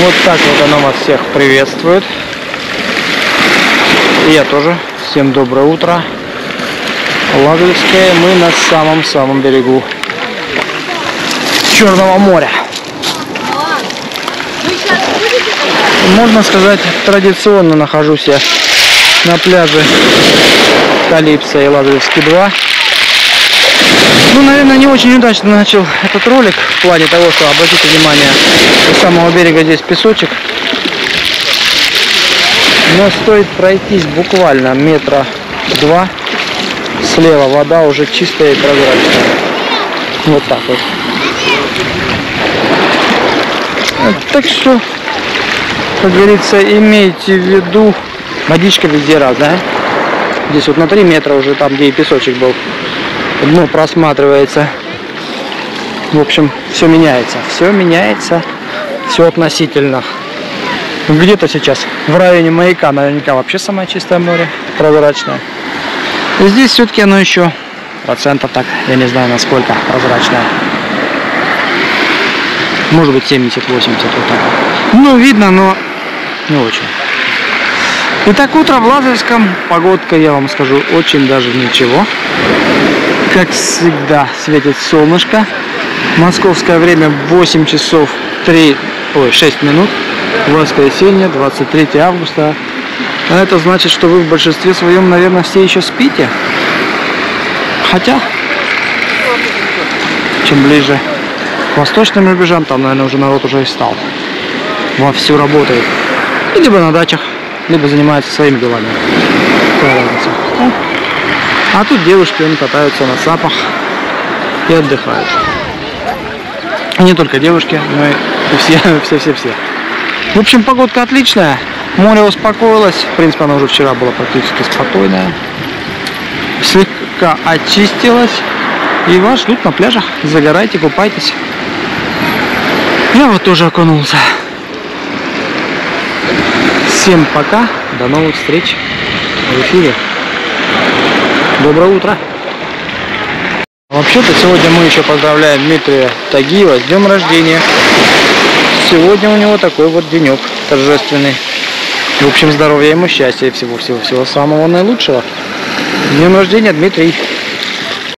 Вот так вот она вас всех приветствует. И я тоже. Всем доброе утро. Ладожская, мы на самом-самом берегу Черного моря. Можно сказать, традиционно нахожусь я на пляже Калипсо и Ладожевский 2. Наверное, не очень удачно начал этот ролик в плане того, что, обратите внимание, у самого берега здесь песочек. Но стоит пройтись буквально метра два, слева вода уже чистая и прозрачная. Вот так вот. Так что, как говорится, имейте в виду, водичка везде разная. Здесь вот на 3 метра уже там, где и песочек был, дно просматривается. В общем, все меняется. Все меняется. Все относительно. Где-то сейчас в районе маяка наверняка вообще самое чистое море, прозрачное. И здесь все-таки оно еще процентов так, я не знаю насколько прозрачное. Может быть 70-80 вот так. Ну, видно, но не очень. Итак, утро в Лазаревском. Погодка, я вам скажу, очень даже ничего. Как всегда, светит солнышко. Московское время 8 часов 3, ой, 6 минут. Воскресенье, 23 августа. А это значит, что вы в большинстве своем, наверное, все еще спите. Хотя, чем ближе к восточным рубежам, там, наверное, уже народ уже и стал. Вовсю работает. И либо на дачах, либо занимается своими делами. Какая разница. А тут девушки, они катаются на сапах и отдыхают. И не только девушки, но и все, все, все, все. В общем, погодка отличная. Море успокоилось. В принципе, оно уже вчера было практически спокойное. Слегка очистилось. И вас ждут на пляжах. Загорайте, купайтесь. Я вот тоже окунулся. Всем пока. До новых встреч в эфире. Доброе утро. Вообще-то сегодня мы еще поздравляем Дмитрия Тагиева с днем рождения. Сегодня у него такой вот денек торжественный. В общем, здоровья ему, счастья и всего-всего-всего самого наилучшего. С днем рождения, Дмитрий.